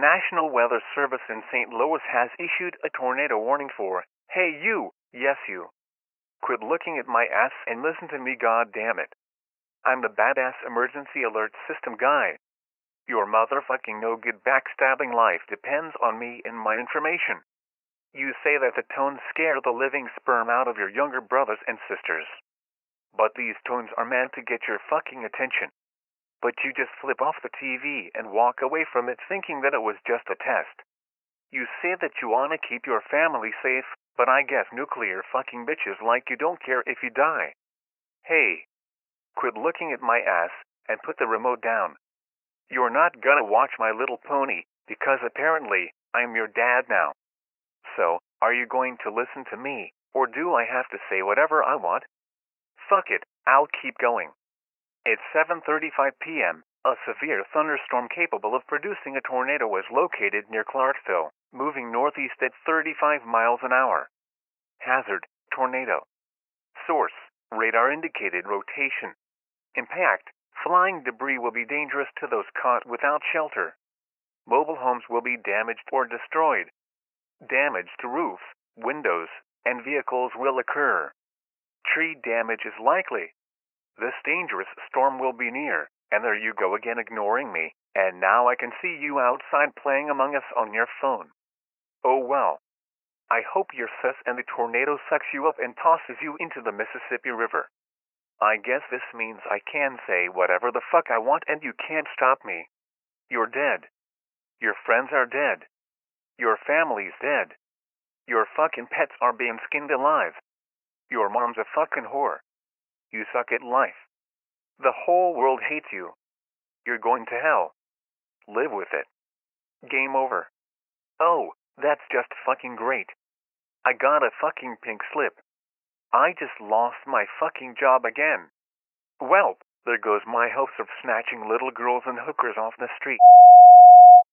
National Weather Service in St. Louis has issued a tornado warning for, hey you, yes you. Quit looking at my ass and listen to me god damn it. I'm the badass emergency alert system guy. Your motherfucking no good backstabbing life depends on me and my information. You say that the tones scare the living sperm out of your younger brothers and sisters. But these tones are meant to get your fucking attention. But you just flip off the TV and walk away from it thinking that it was just a test. You say that you want to keep your family safe, but I guess nuclear fucking bitches like you don't care if you die. Hey, quit looking at my ass and put the remote down. You're not gonna watch My Little Pony because apparently I'm your dad now. So, are you going to listen to me, or do I have to say whatever I want? Fuck it, I'll keep going. It's 7:35 p.m. A severe thunderstorm capable of producing a tornado was located near Clarksville, moving northeast at 35 miles an hour. Hazard: tornado. Source: radar indicated rotation. Impact: flying debris will be dangerous to those caught without shelter. Mobile homes will be damaged or destroyed. Damage to roofs, windows, and vehicles will occur. Tree damage is likely. Dangerous storm will be near, and there you go again ignoring me, and now I can see you outside playing Among Us on your phone. Oh well. I hope your sis and the tornado sucks you up and tosses you into the Mississippi River. I guess this means I can say whatever the fuck I want and you can't stop me. You're dead. Your friends are dead. Your family's dead. Your fucking pets are being skinned alive. Your mom's a fucking whore. You suck at life. The whole world hates you. You're going to hell. Live with it. Game over. Oh, that's just fucking great. I got a fucking pink slip. I just lost my fucking job again. Well, there goes my hopes of snatching little girls and hookers off the street.